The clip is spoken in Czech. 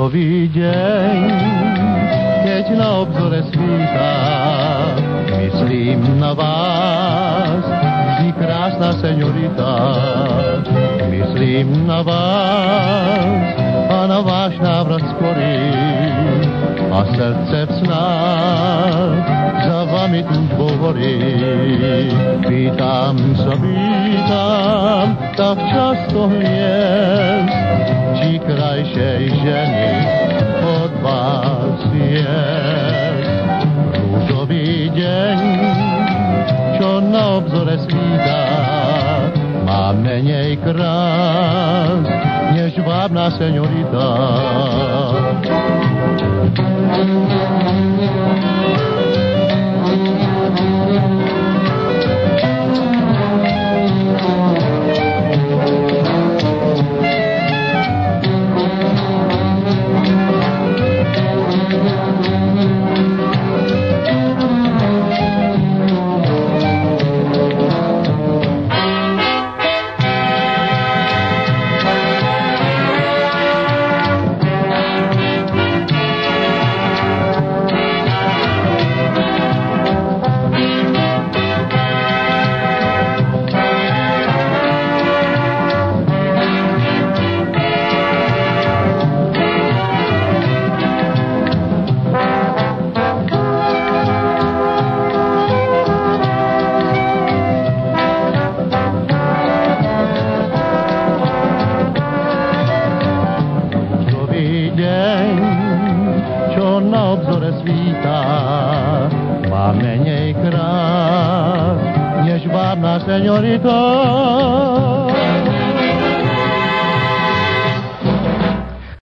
Rúžový deň, keď na obzore svítá, myslím na vás, vždy krásna seňorita. Myslím na vás a na váš návrat skorý a srdce v snách za vami túžbou horí. Pýtam sa, pýtam, tak často hniezd, či krajšej ženy od vás je. Rúžový deň, čo na obzore svítá, má menej krás, než vábna seňorita. Deň, čo na obzore svítá, má menej krás, než vábna seňorita.